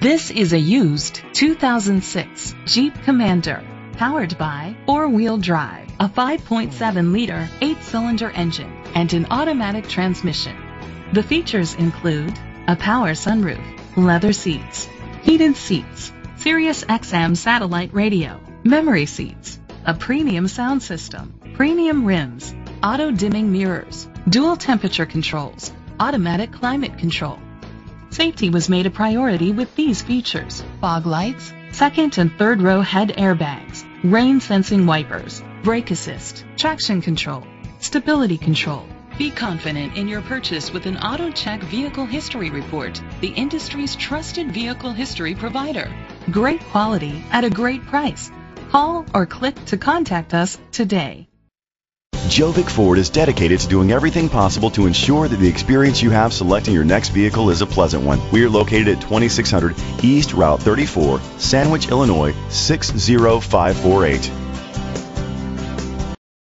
This is a used 2006 Jeep Commander, powered by four-wheel drive, a 5.7-liter, eight-cylinder engine, and an automatic transmission. The features include a power sunroof, leather seats, heated seats, Sirius XM satellite radio, memory seats, a premium sound system, premium rims, auto dimming mirrors, dual temperature controls, automatic climate control. Safety was made a priority with these features. Fog lights, second and third row head airbags, rain sensing wipers, brake assist, traction control, stability control. Be confident in your purchase with an AutoCheck Vehicle History Report, the industry's trusted vehicle history provider. Great quality at a great price. Call or click to contact us today. Gjovik Ford is dedicated to doing everything possible to ensure that the experience you have selecting your next vehicle is a pleasant one. We are located at 2600 East Route 34, Sandwich, Illinois 60548.